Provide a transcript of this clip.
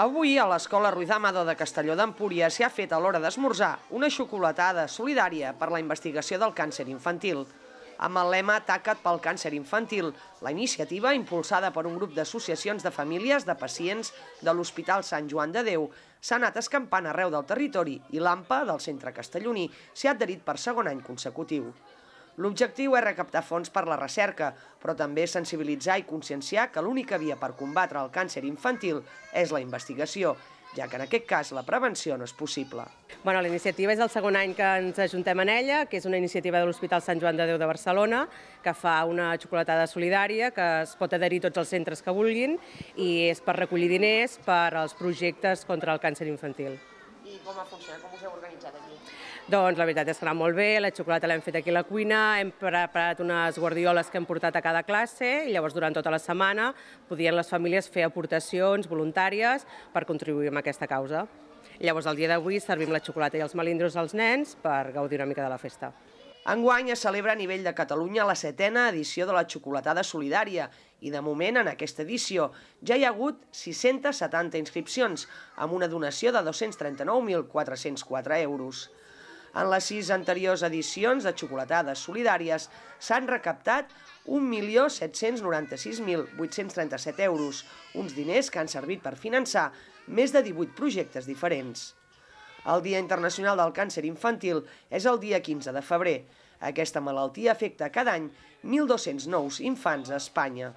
Avui, a l'Escola Ruiz Amado de Castelló d'Empúria s'hi ha fet a l'hora d'esmorzar una xocolatada solidària per la investigació del càncer infantil. Amb el lema Taca't pel càncer infantil, la iniciativa, impulsada per un grup d'associacions de famílies de pacients de l'Hospital Sant Joan de Déu, s'ha anat escampant arreu del territori i l'AMPA del centre castelloní s'hi ha adherit per segon any consecutiu. L'objectiu és recaptar fons per la recerca, però també sensibilitzar i conscienciar que l'única via per combatre el càncer infantil és la investigació ja que en aquest cas la prevenció no és possible. Bueno, la iniciativa és el segon any que ens ajuntem en ella, que és una iniciativa de l'Hospital Sant Joan de Déu de Barcelona, que fa una xocolatada solidària, que es pot adherir tots els centres que vulguin, i és per recollir diners per als projectes contra el càncer infantil. I com ha funcionat? Com us heu organitzat aquí? Doncs la veritat és que anat molt bé, la xocolata l'hem fet aquí a la cuina, hem preparat unes guardioles que hem portat a cada classe i llavors durant tota la setmana podien les famílies fer aportacions voluntàries per contribuir amb aquesta causa. Llavors el dia d'avui servim la xocolata i els melindros als nens per gaudir una mica de la festa. Enguany es celebra a nivell de Catalunya la setena edició de la xocolatada solidària i de moment en aquesta edició ja hi ha hagut 670 inscripcions amb una donació de 239.404 euros. En les sis anteriors edicions de xocolatades solidàries s'han recaptat 1.796.837 euros, uns diners que han servit per finançar més de 18 projectes diferents. El Dia Internacional del Càncer Infantil és el dia 15 de febrer. Aquesta malaltia afecta cada any 1.200 nous infants a Espanya.